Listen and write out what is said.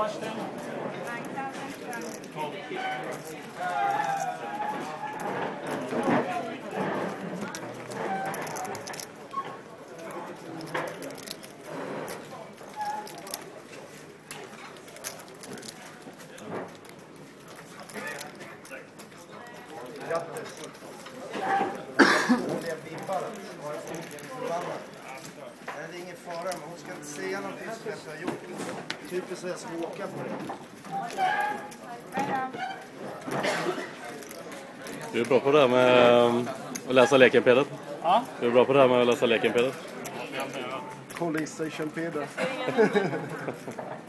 much then? 9,000. Oh. Grattis! Hon blev förbannad. Det är ingen fara, men hon ska inte säga någonting som jag inte har gjort. Typiskt jag ska åka på det. Du är bra på det här med um, att läsa leken Peder. Ja. Du är bra på det här med att läsa leken Peder. Police Station Peder.